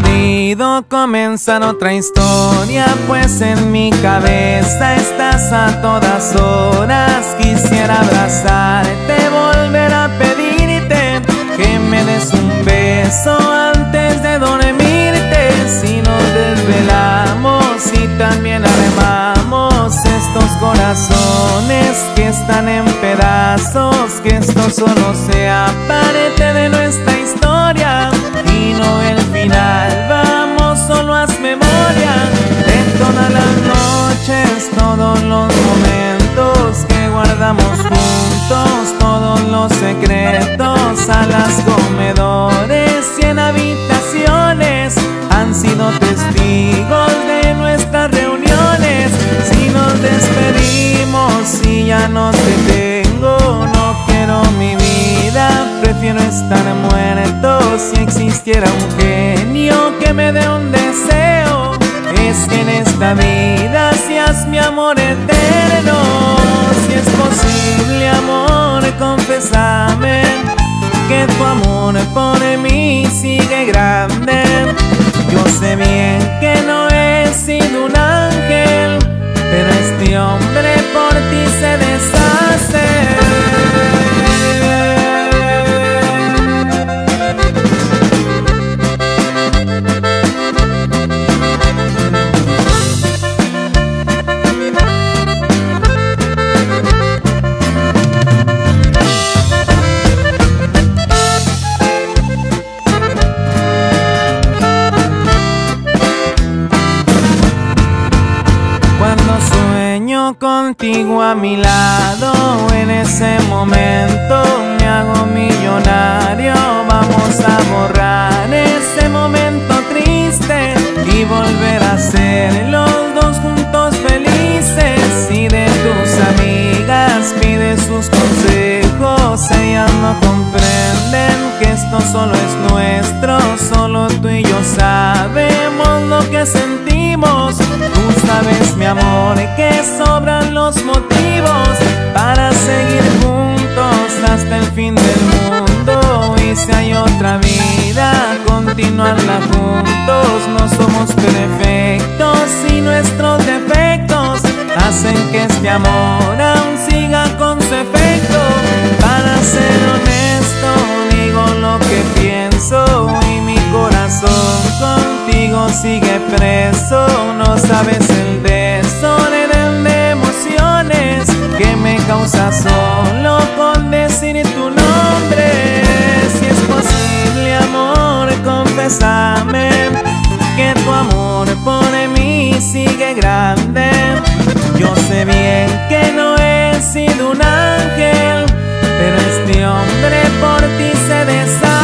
Podido comenzar otra historia, pues en mi cabeza estás a todas horas. Quisiera abrazarte, volver a pedirte que me des un beso antes de dormirte. Si nos desvelamos y también armamos estos corazones que están en pedazos, que esto solo sea parte de nuestra historia el final. Vamos, solo haz memoria de todas las noches, todos los momentos que guardamos juntos, todos los secretos, a las esta vida seas mi amor eterno. Si es posible, amor, confesame que tu amor por mí sigue grande. Yo sé bien que no he sido un ángel, pero este hombre por ti contigo a mi lado, en ese momento me hago millonario. Vamos a borrar ese momento triste y volver a ser los dos juntos felices. Y de tus amigas pide sus consejos, ellas no comprenden que esto solo es nuestro, solo tú y yo sabemos lo que sentimos. Sabes, mi amor, que sobran los motivos para seguir juntos hasta el fin del mundo. Y si hay otra vida, continuarla juntos. No somos perfectos y nuestros defectos hacen que este amor aún siga con su efecto. Para ser honesto, digo lo que pienso y mi corazón contigo sigue preso. No sabes sigue grande. Yo sé bien que no he sido un ángel, pero este hombre por ti se deshace.